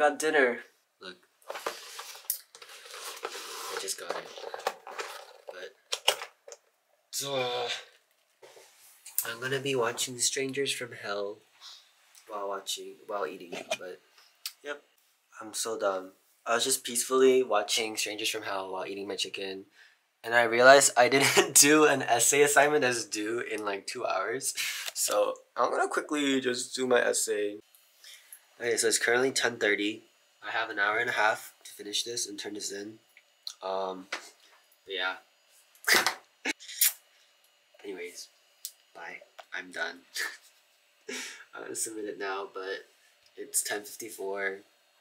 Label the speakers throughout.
Speaker 1: got dinner. Look. I just got it. But so uh, I'm gonna be watching Strangers from Hell while watching while eating, but yep. I'm so dumb. I was just peacefully watching Strangers from Hell while eating my chicken. And I realized I didn't do an essay assignment that's due in like two hours. So I'm gonna quickly just do my essay. Okay, so it's currently 10.30. I have an hour and a half to finish this and turn this in. Um, yeah. Anyways, bye. I'm done. I'm gonna submit it now, but it's 10.54.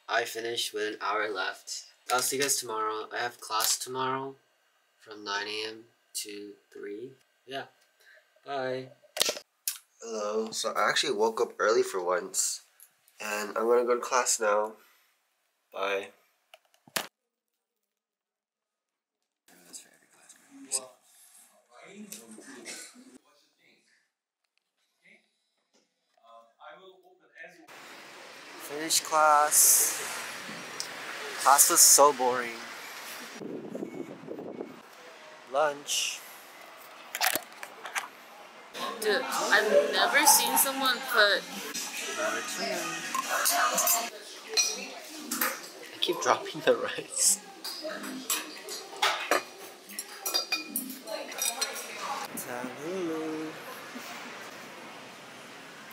Speaker 1: I finished with an hour left. I'll see you guys tomorrow. I have class tomorrow from 9 a.m. to 3. Yeah. Bye. Hello. So I actually woke up early for once. And I'm gonna go to class now. Bye. Finish class. Class was so boring. Lunch.
Speaker 2: Dude, I've never seen someone put
Speaker 1: I keep dropping the rice. Tanghulu.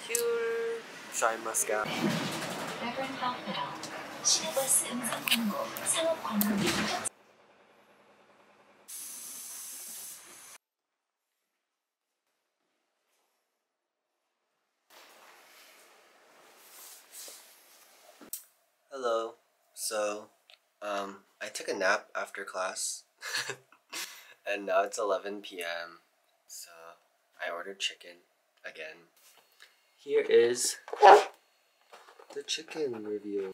Speaker 1: Cure. Shine Muscat.
Speaker 3: Severance Hospital.
Speaker 1: Hello. So, um, I took a nap after class, and now it's 11 p.m. So, I ordered chicken again. Here is the chicken review.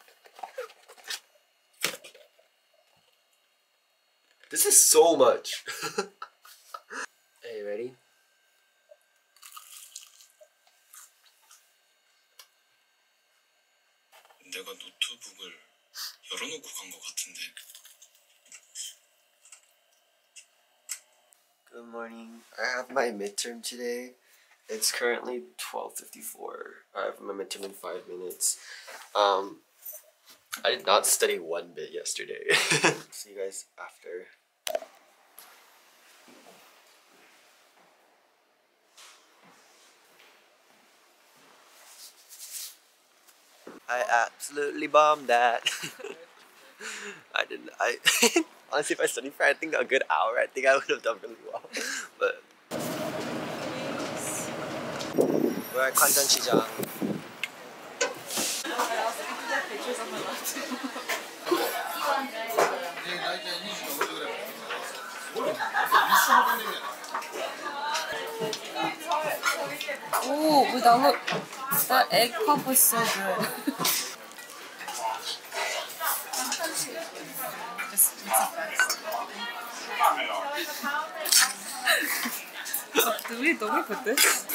Speaker 1: This is so much. Are you ready?
Speaker 4: 내가 노트북을 열어놓고 간 것 같은데
Speaker 1: Good morning. I have my midterm today. It's currently 12:54. I have my midterm in 5 minutes. Um I did not study one bit yesterday. See you guys after. I absolutely bombed that. I didn't. I honestly, if I studied for I think a good hour, I think I would have done really well. But we're at
Speaker 2: Oh, we download. The egg pop was so good. Just eat it fast. Oh, do we do we put this?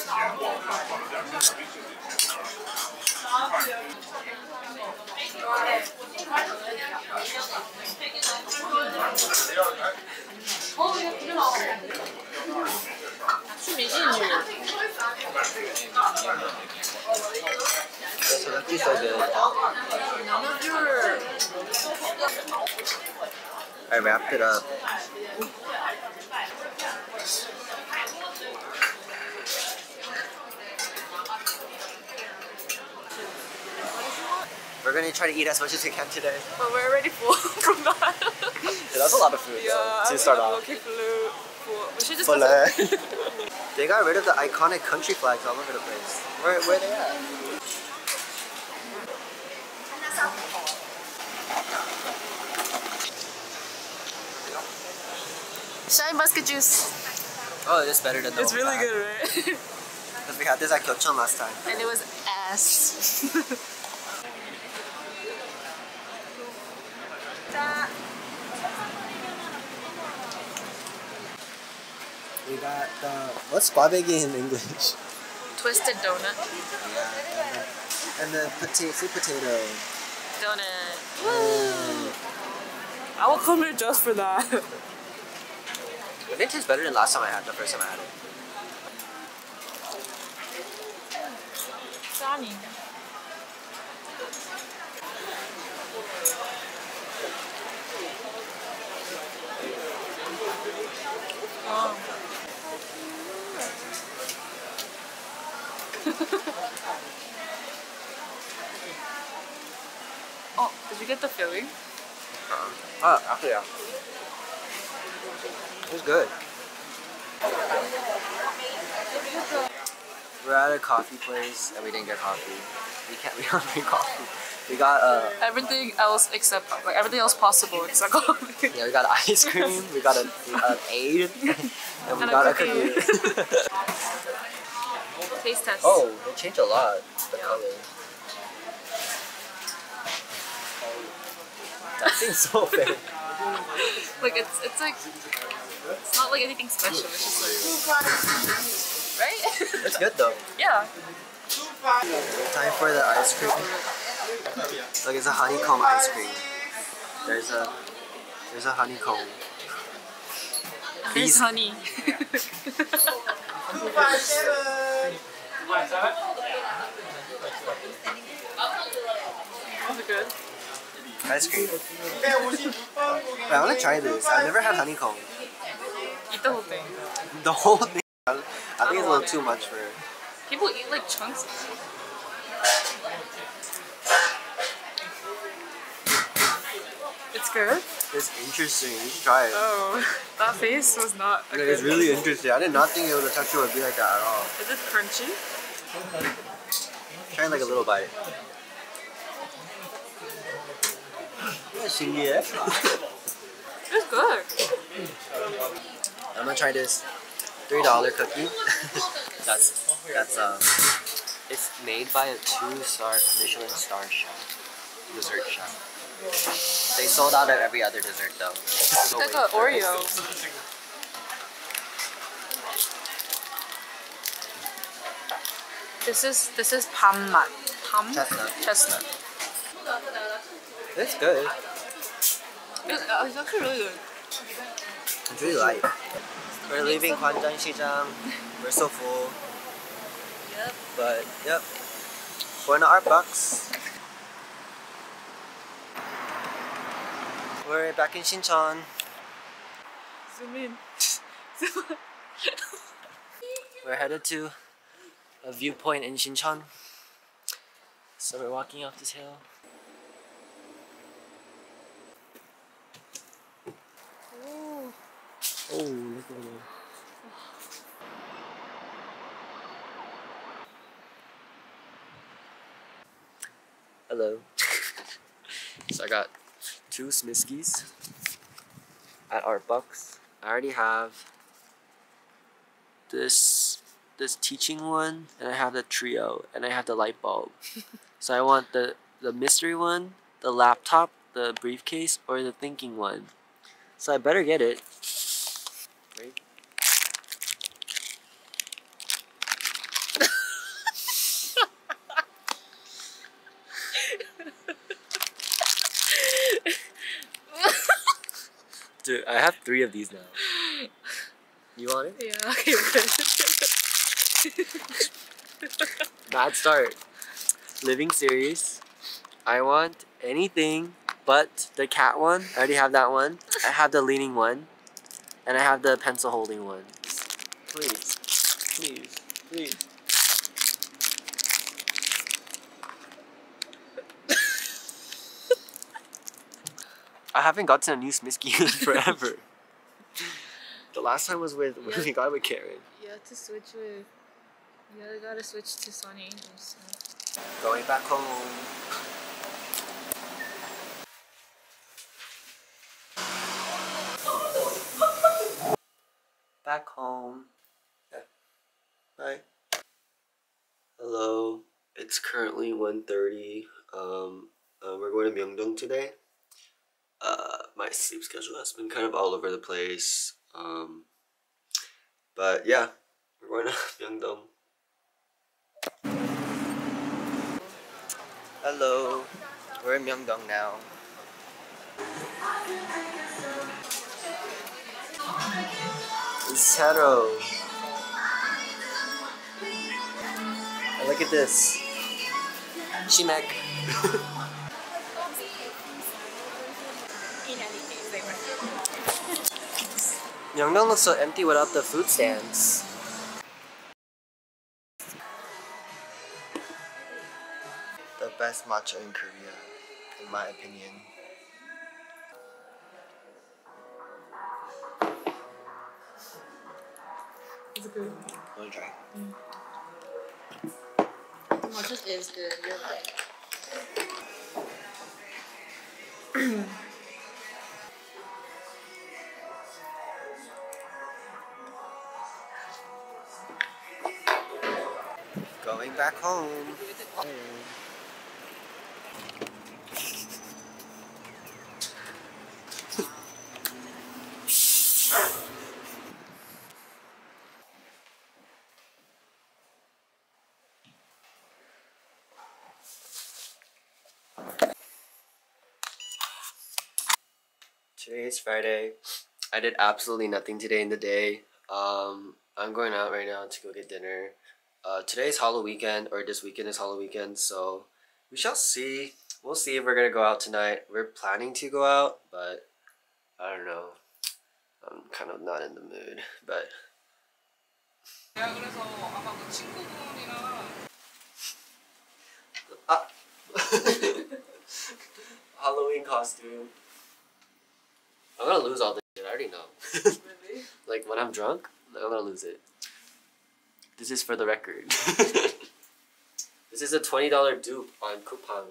Speaker 1: That's what actually so good. I wrapped it up. We're gonna try to eat as much as we can today.
Speaker 2: But we're already full from that.
Speaker 1: Yeah, that's a lot of food
Speaker 2: yeah,
Speaker 1: though,
Speaker 2: I'm
Speaker 1: to start
Speaker 2: I'm
Speaker 1: off.
Speaker 2: Full. We should just
Speaker 1: Full, they got rid of the iconic country flags all over the place. Where where they at?
Speaker 2: Shine Muscat juice.
Speaker 1: Oh, it's better than the
Speaker 2: It's really
Speaker 1: pack.
Speaker 2: good, right?
Speaker 1: Because we had this at Kyochon last time.
Speaker 2: and it was ass.
Speaker 1: We got the what's kkwabaegi in English?
Speaker 2: Twisted donut.
Speaker 1: Yeah, and the, and the potato, sweet potato.
Speaker 2: donut. Woo! I will come here just for that.
Speaker 1: It did taste better than last time I had the first time I had it.
Speaker 2: Sunny. oh, did you get the filling?
Speaker 1: Oh, actually, yeah. It was good. We're at a coffee place and we didn't get coffee. We can't. We don't drink coffee. We got uh,
Speaker 2: Everything else except like everything else possible except coffee.
Speaker 1: yeah, we got ice cream. We got a, an aid, and we
Speaker 2: And
Speaker 1: got a
Speaker 2: cookie.
Speaker 1: Cookie.
Speaker 2: Taste test.
Speaker 1: oh, they changed a lot. The color. That seems so big.
Speaker 2: Like it's it's like it's not like anything special. It's just like right?
Speaker 1: It's good though.
Speaker 2: yeah.
Speaker 1: Time for the ice cream. Look, it's a honeycomb ice cream. There's a there's a honeycomb.
Speaker 2: There's
Speaker 1: Please.
Speaker 2: honey. Is it good?
Speaker 1: Ice cream. Wait, I want to try this. I've never had honeycomb.
Speaker 2: Eat the whole thing.
Speaker 1: The whole thing. I think it's a little too much for.
Speaker 2: People eat like chunks. It's good.
Speaker 1: It's interesting. You should try it.
Speaker 2: Oh, that face was not. A
Speaker 1: Like,
Speaker 2: good
Speaker 1: it's really interesting. I did not think it was the texture would be like that at all.
Speaker 2: Is it crunchy?
Speaker 1: Try like a little bite. Yeah.
Speaker 2: it's good.
Speaker 1: I'm gonna try this three dollar cookie. that's that's um it's made by a two star Michelin star chef. Dessert chef. They sold out at every other dessert though.
Speaker 2: It's like an Oreo. This is this is palm nut. Palm
Speaker 1: chestnut.
Speaker 2: Chestnut.
Speaker 1: It's good.
Speaker 2: Uh, it's, actually really good.
Speaker 1: It's really light. We're leaving Gwangjang Shijang. We're so full.
Speaker 2: Yep.
Speaker 1: But yep. We're in Artbox. We're back in Sinchon.
Speaker 2: Zoom in.
Speaker 1: We're headed to a viewpoint in Sinchon. So we're walking up this hill.
Speaker 2: Ooh.
Speaker 1: Oh, look at that. Hello. so I got two Smiskis at our Artbox. I already have this this teaching one and I have the trio and I have the light bulb. so I want the the mystery one, the laptop, the briefcase, or the thinking one. So I better get it. Wait. Dude, I have three of these now. You want it?
Speaker 2: Yeah, okay.
Speaker 1: Bad start. Living series. I want anything but the cat one. I already have that one. I have the leaning one. And I have the pencil holding one. Please. Please. Please. I haven't gotten a new Smiski in forever. the last time was with when we got with Karen.
Speaker 2: You have to switch with. You gotta, gotta switch to Sony. So.
Speaker 1: Going back home. Back home. Yeah. Hi. Hello. It's currently 1.30. Um, uh, we're going to Myeongdong today. Uh, my sleep schedule has been kind of all over the place. Um, but yeah, we're going to Myeongdong. Hello. We're in Myeongdong now. It's look at this.
Speaker 2: Were.
Speaker 1: Myeongdong looks so empty without the food stands. The best matcha in Korea, in my opinion.
Speaker 2: It's good.
Speaker 1: Wanna try? Mm.
Speaker 2: Matcha is good. You're right.
Speaker 1: Going back home. Today is Friday. I did absolutely nothing today in the day. Um, I'm going out right now to go get dinner. Uh, today is Halloween weekend, or this weekend is Halloween weekend, so we shall see. We'll see if we're gonna go out tonight. We're planning to go out, but I don't know. I'm kind of not in the mood, but. Ah. Halloween costume. I'm gonna lose all this shit. I already know.
Speaker 5: really?
Speaker 1: like when I'm drunk, I'm gonna lose it. This is for the record. this is a twenty dollar dupe on Coupang.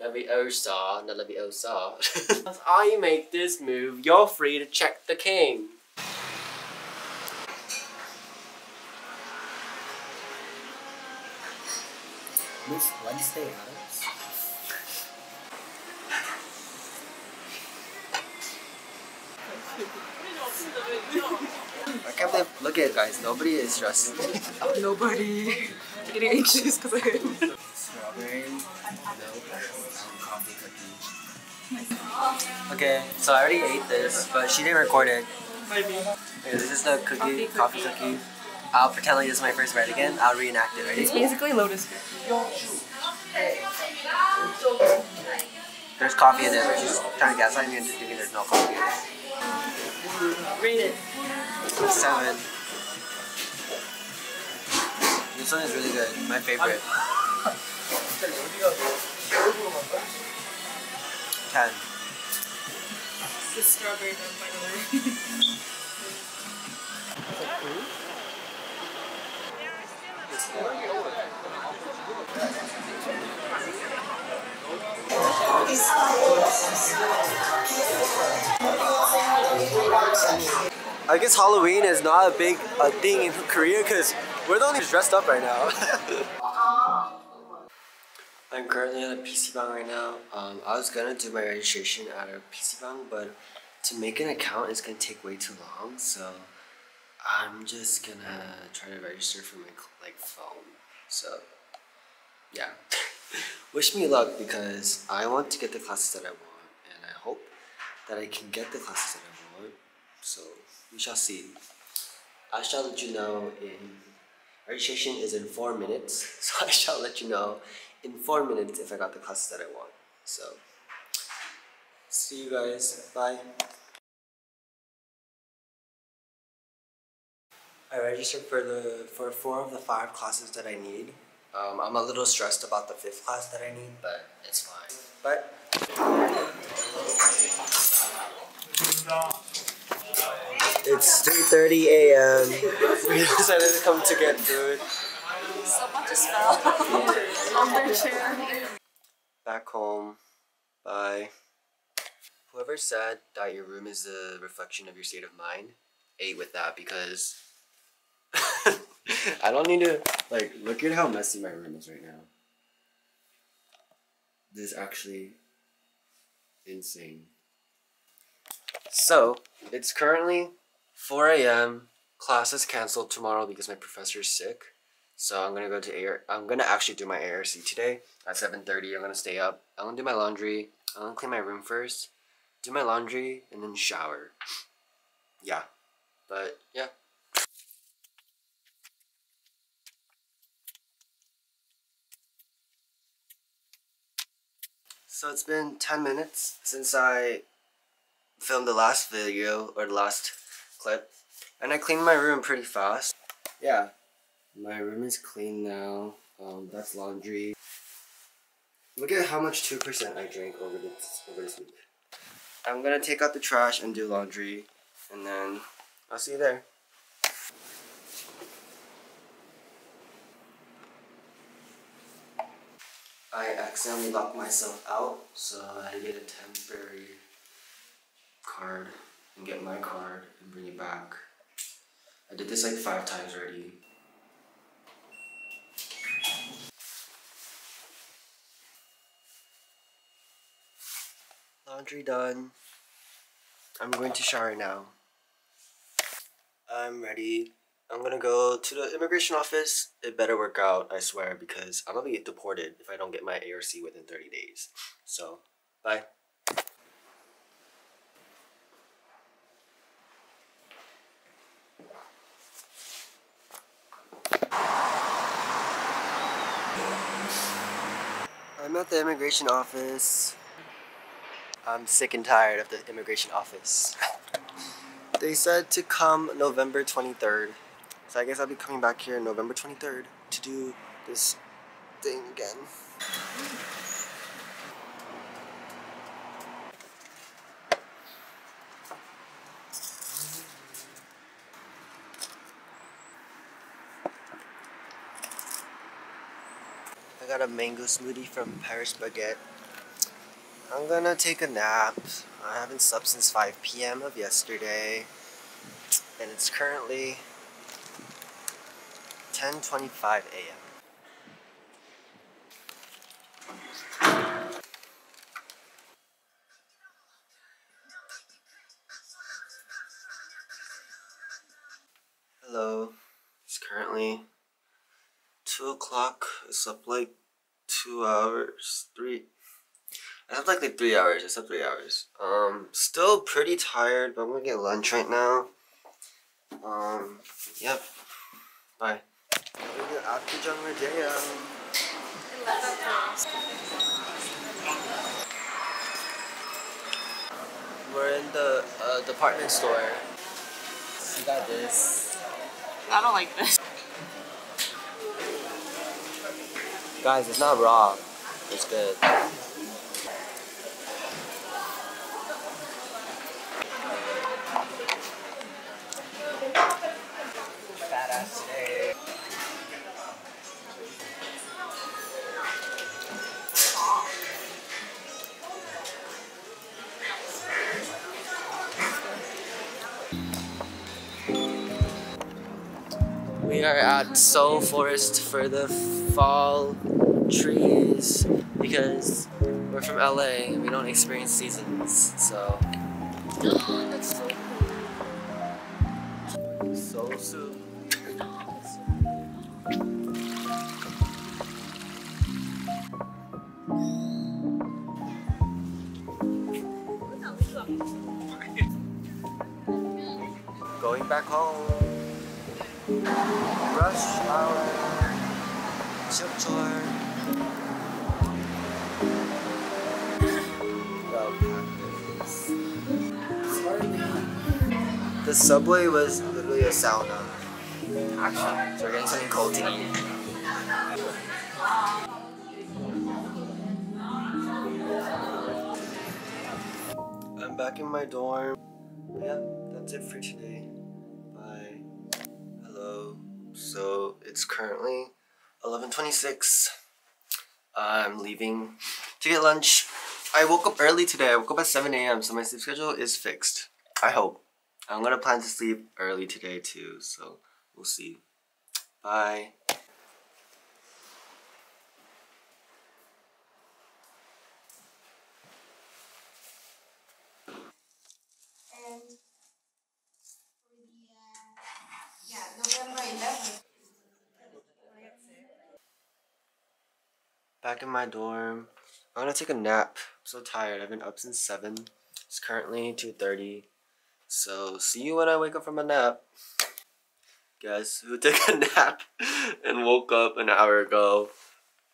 Speaker 1: Leviosa, not Leviosa. As I make this move, you're free to check the king. Miss Wednesday Addams. I can't believe. Look at it, guys. Nobody is dressed.
Speaker 5: Nobody. Getting anxious because I
Speaker 1: Strawberry milk coffee cookie. Okay, so I already ate this, but she didn't record it. Okay, this is the cookie, coffee cookie. I'll pretend like this is my first bite again. I'll reenact it. Ready?
Speaker 5: basically Lotus.
Speaker 1: There's coffee in it, but she's trying to gaslight me into thinking there's no coffee in it.
Speaker 5: Rate it.
Speaker 1: Seven. This one is really good. My favorite. Ten.
Speaker 5: The strawberry one, by the way.
Speaker 1: I guess Halloween is not a big a thing in Korea because we're the only dressed up right now. I'm currently at a PC Bang right now. Um, I was gonna do my registration at a PC Bang, but to make an account is gonna take way too long. So I'm just gonna try to register from my like phone. So yeah, wish me luck because I want to get the classes that I want, and I hope that I can get the classes that I want. So we shall see. I shall let you know in registration is in four minutes, so I shall let you know in four minutes if I got the classes that I want. So see you guys. Bye. I registered for the for four of the five classes that I need. Um, I'm a little stressed about the fifth class that I need, but it's fine. But it's 3:30 a.m. We decided to come to get food.
Speaker 2: Someone just fell on their chair.
Speaker 1: Back home. Bye. Whoever said that your room is a reflection of your state of mind, ate with that because I don't need to like look at how messy my room is right now. This is actually insane. So, it's currently 4 a.m. Class is canceled tomorrow because my professor is sick. So I'm gonna go to AR. I'm gonna actually do my ARC today at 7:30. I'm gonna stay up. I'm gonna do my laundry. I'm gonna clean my room first, do my laundry, and then shower. Yeah, but yeah. So it's been 10 minutes since I filmed the last video or the last clip, and I cleaned my room pretty fast. Yeah, my room is clean now. Um, that's laundry. Look at how much 2% I drank over this, over this week. I'm gonna take out the trash and do laundry, and then I'll see you there. I accidentally locked myself out, so I had to get a temporary card and get my card and bring it back. I did this like five times already. Laundry done. I'm going to shower now. I'm ready. I'm gonna go to the immigration office. It better work out, I swear, because I'm gonna get deported if I don't get my ARC within 30 days. So, bye. I'm at the immigration office. I'm sick and tired of the immigration office. they said to come November 23rd. So I guess I'll be coming back here November 23rd to do this thing again. I got a mango smoothie from Paris Baguette. I'm gonna take a nap. I haven't slept since 5 p.m. of yesterday. And it's currently 10.25 a.m. Hello. It's currently 2 o'clock. I slept like 2 hours. 3. I slept like, like 3 hours. I slept 3 hours. Um, still pretty tired, but I'm gonna get lunch right now. Um, yep. Bye. Jai We're in the uh, department store. You got this.
Speaker 2: I don't like this.
Speaker 1: Guys, it's not raw. It's good. At Seoul Forest for the fall trees because we're from LA and we don't experience seasons. So
Speaker 2: That's so
Speaker 1: so soon. Going back home. Rush hour, tour. The subway was literally a sauna. Actually, so we're getting something cold to eat. back in my dorm. Yeah, that's it for today. So it's currently 11:26. I'm leaving to get lunch. I woke up early today. I woke up at 7 a.m. So my sleep schedule is fixed. I hope. I'm gonna plan to sleep early today too. So we'll see. Bye.
Speaker 6: And for the, uh, yeah, November 11th.
Speaker 1: Back in my dorm. I'm gonna take a nap. I'm so tired. I've been up since seven. It's currently two thirty. So see you when I wake up from a nap. Guess who took a nap and woke up an hour ago?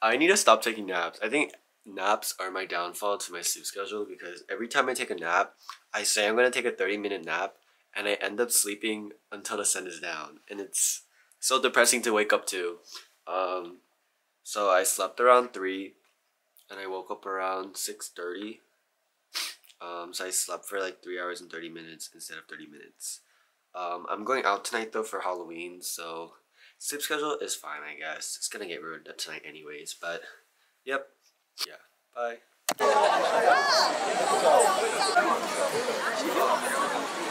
Speaker 1: I need to stop taking naps. I think naps are my downfall to my sleep schedule because every time I take a nap, I say I'm gonna take a 30 minute nap and I end up sleeping until the sun is down. And it's so depressing to wake up to. Um, so I slept around 3 and I woke up around 6.30. Um, so I slept for like 3 hours and 30 minutes instead of 30 minutes. Um, I'm going out tonight though for Halloween, so sleep schedule is fine, I guess. It's gonna get ruined tonight anyways, but yep. Yeah. Bye.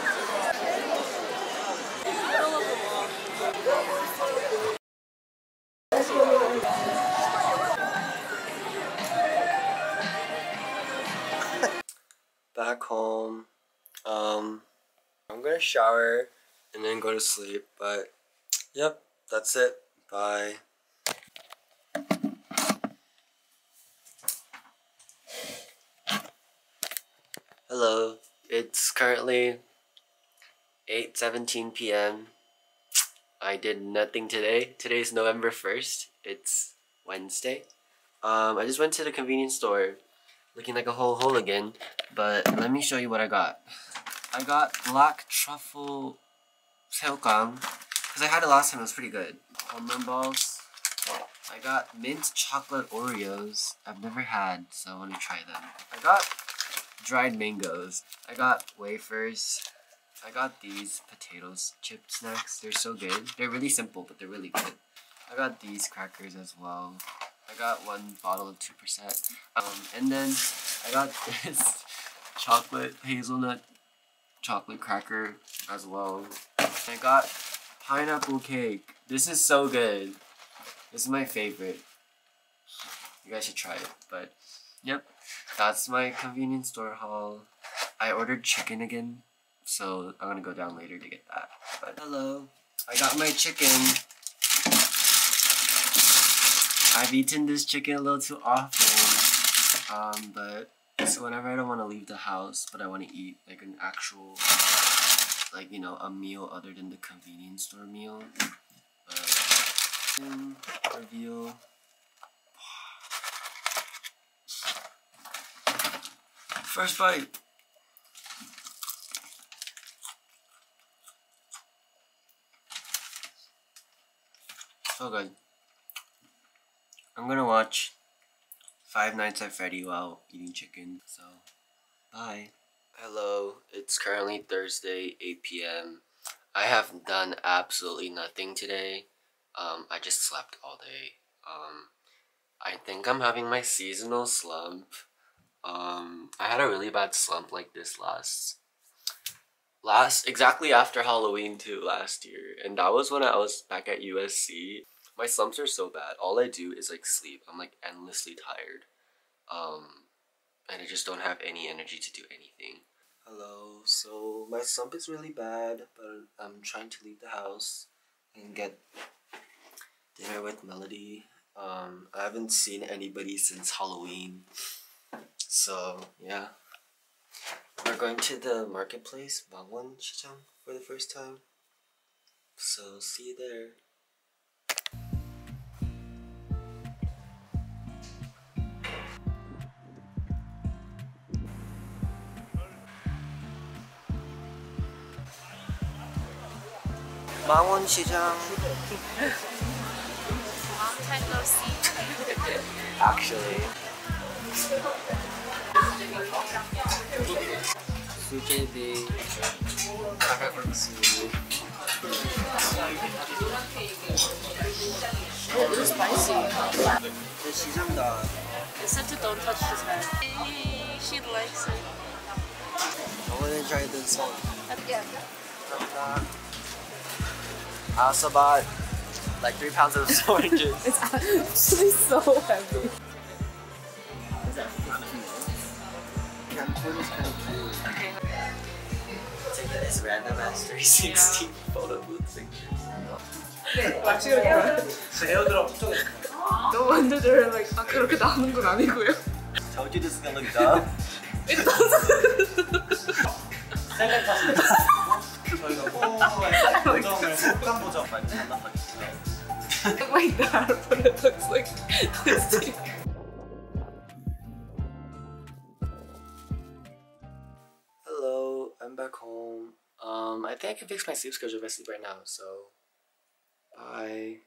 Speaker 1: Shower and then go to sleep, but yep, that's it. Bye. Hello. It's currently 8:17 p.m. I did nothing today. Today's November 1st. It's Wednesday. Um, I just went to the convenience store looking like a whole hooligan, but let me show you what I got. I got black truffle seokang because I had it last time. It was pretty good. Almond balls. I got mint chocolate Oreos. I've never had, so I want to try them. I got dried mangoes. I got wafers. I got these potatoes chip snacks. They're so good. They're really simple, but they're really good. I got these crackers as well. I got one bottle of 2%. Um, and then I got this chocolate hazelnut chocolate cracker as well. I got pineapple cake. This is so good. This is my favorite. You guys should try it. But, yep. That's my convenience store haul. I ordered chicken again. So I'm gonna go down later to get that. But hello. I got my chicken. I've eaten this chicken a little too often. Um, but it's whenever I don't want to leave the house, but I want to eat like an actual, like, you know, a meal other than the convenience store meal. Um, review. First bite. So good. I'm gonna watch Five Nights at Freddy while eating chicken, so bye. Hello, it's currently Thursday, 8 p.m. I have done absolutely nothing today. Um, I just slept all day. Um, I think I'm having my seasonal slump. Um, I had a really bad slump like this last last exactly after Halloween too last year, and that was when I was back at USC. My slumps are so bad. All I do is like sleep. I'm like endlessly tired, um, and I just don't have any energy to do anything. Hello. So my slump is really bad, but I'm trying to leave the house and get dinner with Melody. Um, I haven't seen anybody since Halloween, so yeah. We're going to the marketplace, Mangwon Shichang, for the first time. So see you there. Bangwon Shichang.
Speaker 2: Long time no see.
Speaker 1: Actually. 수제비, 카카국수.
Speaker 2: Oh, it was spicy.
Speaker 1: 제 시장다.
Speaker 2: It said to don't touch his head. She likes it.
Speaker 1: I want to try this one.
Speaker 2: Yeah.
Speaker 1: I also bought like three pounds of oranges.
Speaker 5: It's actually so heavy.
Speaker 1: Capricorn is kind of cute.
Speaker 2: Okay.
Speaker 1: Taking this random ass 360 photo booth pictures.
Speaker 5: 낚시가 뭐야?
Speaker 7: 에어드랍 쪽에
Speaker 2: No wonder they're like 아 그렇게 나오는 건 아니고요.
Speaker 1: Told you this is gonna look dumb.
Speaker 2: It doesn't.
Speaker 1: 생각하시면 저희가 호의 보정을 속감 보정 많이 만나봤죠.
Speaker 2: look like that, but it looks like this too.
Speaker 1: Hello, I'm back home. Um, I think I can fix my sleep schedule if I sleep right now, so bye.